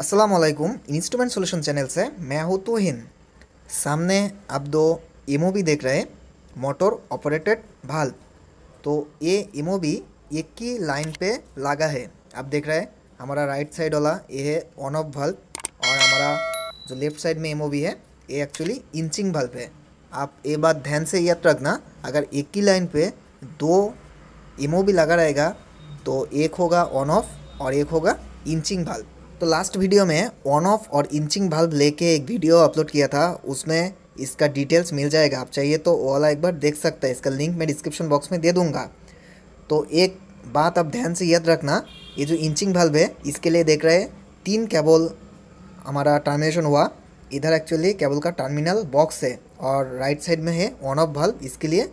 अस्सलाम वालेकुम instrument solution channel से मैं हूँ तोहिन। सामने आप दो एमओबी देख रहे हैं। मोटर ऑपरेटेड भाल तो ये एमओबी एक ही लाइन पे लगा है। आप देख रहे हैं, हमारा राइट साइड वाला, ये है ऑन ऑफ़ भाल्व और हमारा जो लेफ़्ट साइड में एमओबी है, ये एक्चुअली इंचिंग भाल्व है। आप ये बात ध्यान से याद रखना, अगर एक ही लाइन पे दो एमओबी लगा रहेगा तो एक होगा ऑन ऑफ़ और एक होगा इंचिंग भाल्व तो लास्ट वीडियो में ऑन ऑफ़ और इंचिंग भाल्व लेके एक वीडियो अपलोड किया था, उसमें इसका डिटेल्स मिल जाएगा, आप चाहिए तो वो वाला एक बार देख सकते हैं। इसका लिंक मैं डिस्क्रिप्शन बॉक्स में दे दूँगा। तो एक बात आप ध्यान से याद रखना, ये जो इंचिंग भाल्व है, इसके लिए देख रहे हैं, तीन केबल हमारा टर्मिनेशन हुआ। इधर एक्चुअली केबल का टर्मिनल बॉक्स है और राइट साइड में है ऑन ऑफ़ भाल्व इसके लिए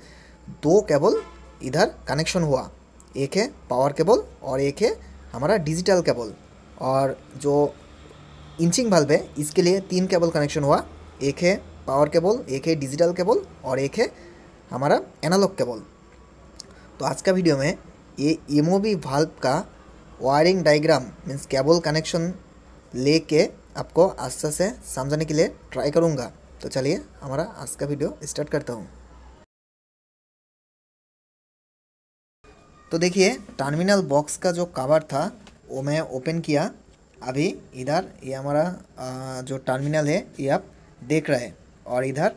दो केबल इधर कनेक्शन हुआ। एक है पावर केबल और एक है हमारा डिजिटल केबल और जो इंचिंग बल्ब है, इसके लिए तीन केबल कनेक्शन हुआ। एक है पावर केबल एक है डिजिटल केबल और एक है हमारा एनालॉग केबल तो आज का वीडियो में ये एमओबी भाल्व का wiring diagram means cable connection लेके आपको आस्ते से समझाने के लिए ट्राई करूँगा। तो चलिए हमारा आज का वीडियो स्टार्ट करता हूँ। तो देखिए टर्मिनल बॉक्स का जो कवर था वो मैं ओपन किया। अभी इधर ये हमारा जो टर्मिनल है, ये आप देख रहे हैं। और इधर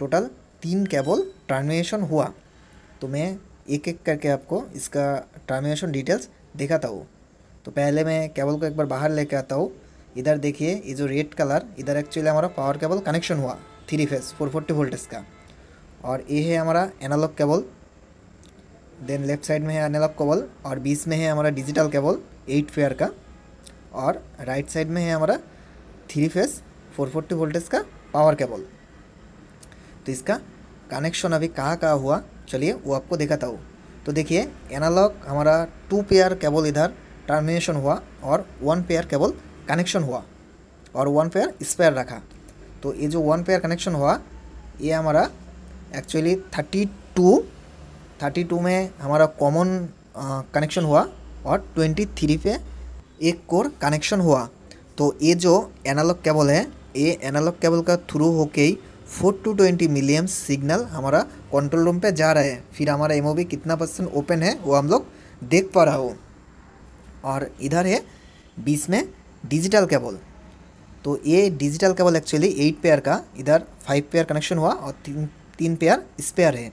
टोटल तीन केबल टर्मिनेशन हुआ। तो मैं एक एक करके आपको इसका टर्मिनेशन डिटेल्स दिखाता हूँ। तो पहले मैं केबल को एक बार बाहर लेके आता हूँ। इधर देखिए, ये जो रेड कलर इधर एक्चुअली हमारा पावर केबल कनेक्शन हुआ। Three phase four forty voltage का। और ये है हमारा analogue cable then left side में है एनालॉग केबल और बीच में है हमारा डिजिटल केबल एट फेयर का और राइट साइड में है हमारा three phase, four forty voltage का पावर केबल। तो इसका कनेक्शन अभी कहाँ कहाँ हुआ? चलिए वो आपको दिखाता हूँ। तो देखिए एनालॉग हमारा टू पेयर केबल इधर टर्मिनेशन हुआ और वन पेयर केबल कनेक्शन हुआ और वन पेयर स्पेयर रखा। तो ये जो वन पेयर कनेक्शन हुआ, ये हमारा actually thirty two thirty two में हमारा कॉमन कनेक्शन हुआ। और ट्वेंटी थ्री पे एक कोर कनेक्शन हुआ। तो ये जो एनालॉग केबल है, ये एनालॉग केबल का थ्रू होके ही four two twenty milliamp signal हमारा कंट्रोल रूम पे जा रहा है। फिर हमारा एम कितना परसेंट ओपन है, वो हम लोग देख पा रहा हो। और इधर है, बीच में डिजिटल केबल तो ये digital cable actually eight pair का, इधर फाइव पेयर कनेक्शन हुआ और तीन तीन पेयर स्पेयर है।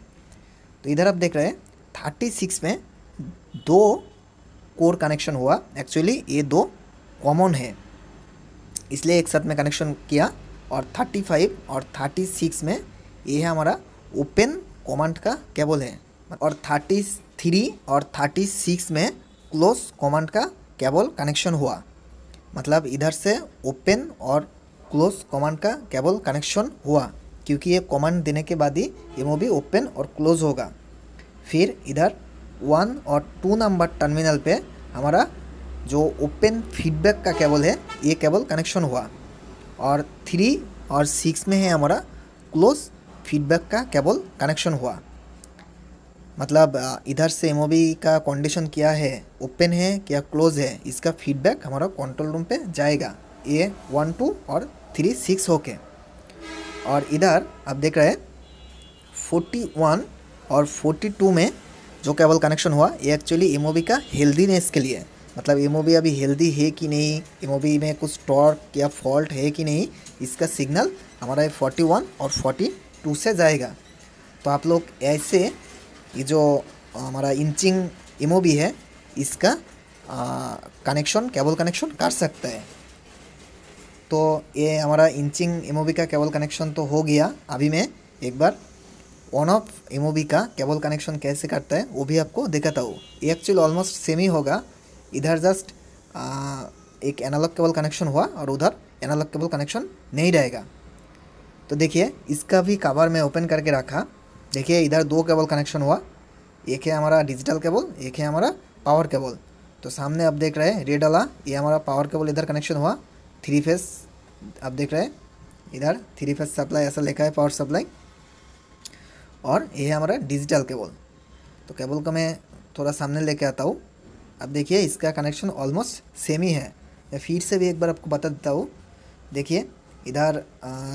तो इधर आप देख रहे हैं थर्टी सिक्स में दो कोर कनेक्शन हुआ। एक्चुअली ये दो कॉमन है। इसलिए एक साथ में कनेक्शन किया और थर्टी फाइव और थर्टी सिक्स में ये है हमारा ओपन कमांड का केबल है। और थर्टी थ्री और थर्टी सिक्स में क्लोज कमांड का केबल कनेक्शन हुआ। मतलब इधर से ओपन और क्लोज कमांड का केबल कनेक्शन हुआ, क्योंकि ये कमांड देने के बाद ही एम ओपन और क्लोज होगा। फिर इधर वन और टू नंबर टर्मिनल पे हमारा जो ओपन फीडबैक का केबल है, ये केबल कनेक्शन हुआ। और थ्री और सिक्स में है हमारा क्लोज फीडबैक का केबल कनेक्शन हुआ। मतलब इधर से एम का कंडीशन क्या है ओपन है, क्या क्लोज है, इसका फीडबैक हमारा कंट्रोल रूम पे जाएगा। ये वन टू और थ्री सिक्स होके। और इधर आप देख रहे हैं फोर्टी वन और फोर्टी टू में जो केबल कनेक्शन हुआ, ये एक्चुअली एम का हेल्दीनेस के लिए। मतलब एम अभी हेल्दी है कि नहीं? एम में कुछ टॉर्क या फॉल्ट है कि नहीं? इसका सिग्नल हमारा फोर्टी वन और फोर्टी टू से जाएगा। तो आप लोग ऐसे, ये जो हमारा इंचिंग एम है, इसका कनेक्शन केबल कनेक्शन कर सकता है। तो ये हमारा इंचिंग एम का केबल कनेक्शन तो हो गया। अभी मैं एक बार ऑन ऑफ़ एम का केबल कनेक्शन कैसे करता है, वो भी आपको दिखाता हूँ। ये एक्चुअली ऑलमोस्ट सेम ही होगा। इधर जस्ट एक एनालॉग केबल कनेक्शन हुआ और उधर एनालॉग केबल कनेक्शन नहीं रहेगा। तो देखिए, इसका भी कवर में ओपन करके रखा। देखिए, इधर दो केबल कनेक्शन हुआ। एक है हमारा डिजिटल केबल एक है हमारा पावर केबल तो सामने आप देख रहे हैं रेड वाला, ये हमारा पावर केबल इधर कनेक्शन हुआ। थ्री फेस आप देख रहे हैं, इधर थ्री फेस सप्लाई ऐसा लिखा है पावर सप्लाई और ये हमारा डिजिटल केबल तो केबल को मैं थोड़ा सामने लेके आता हूँ। अब देखिए, इसका कनेक्शन ऑलमोस्ट सेम ही है। मैं फिर से भी एक बार आपको बता देता हूँ। देखिए, इधर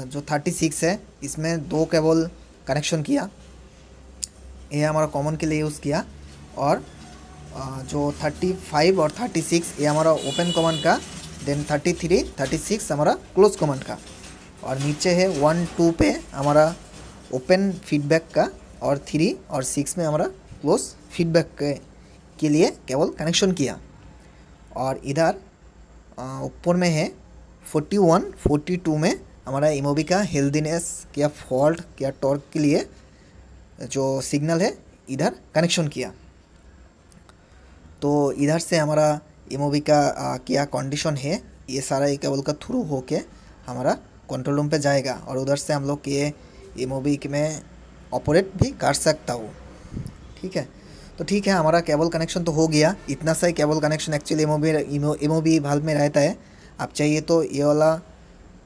जो थर्टी सिक्स है, इसमें दो केबल कनेक्शन किया। ये हमारा कॉमन के लिए यूज़ किया। और जो थर्टी फाइव और थर्टी सिक्स ये हमारा ओपन कॉमन का then thirty three thirty six हमारा क्लोज कॉमन का। और नीचे है वन टू पे हमारा ओपन फीडबैक का और थ्री और सिक्स में हमारा क्लोज फीडबैक के, लिए केवल कनेक्शन किया। और इधर ऊपर में है फोर्टी वन फोर्टी टू में हमारा इमोबी का हेल्दीनेस क्या फॉल्ट क्या टॉर्क के लिए जो सिग्नल है इधर कनेक्शन किया। तो इधर से हमारा इमोबी का क्या कंडीशन है ये सारा ये केबल का थ्रू होके हमारा कंट्रोल रूम पे जाएगा। और उधर से हम लोग ये इमोबी मैं ऑपरेट भी कर सकता हूँ। ठीक है? तो ठीक है, हमारा केबल कनेक्शन तो हो गया। इतना सा ही cable connection actually MOB MOB valve में रहता है। आप चाहिए तो ये वाला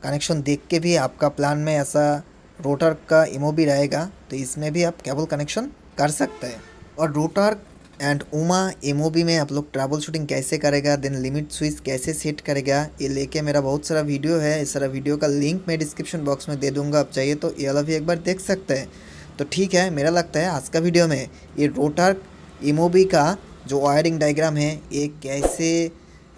कनेक्शन देख के भी आपका प्लान में ऐसा रोटर का एमओबी रहेगा तो इसमें भी आप केबल कनेक्शन कर सकते हैं। और रोटर एंड उमा एमओबी में आप लोग ट्रैवल शूटिंग कैसे करेगा? देन लिमिट स्विच कैसे सेट करेगा? ये लेके मेरा बहुत सारा वीडियो है। इस सारा वीडियो का लिंक मैं डिस्क्रिप्शन बॉक्स में दे दूँगा। आप चाहिए तो ये वाला भी एक बार देख सकते हैं। तो ठीक है, मेरा लगता है आज का वीडियो में ये रोटर एमओबी का जो वायरिंग डायग्राम है, ये कैसे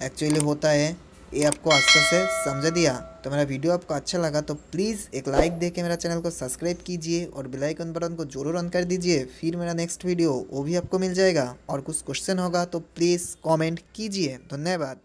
एक्चुअली होता है, ये आपको अच्छे से समझ दिया। तो मेरा वीडियो आपको अच्छा लगा तो प्लीज़ एक लाइक दे के मेरा चैनल को सब्सक्राइब कीजिए और बेल आइकन बटन को ज़रूर ऑन कर दीजिए। फिर मेरा नेक्स्ट वीडियो, वो भी आपको मिल जाएगा। और कुछ क्वेश्चन होगा तो प्लीज़ कॉमेंट कीजिए। धन्यवाद।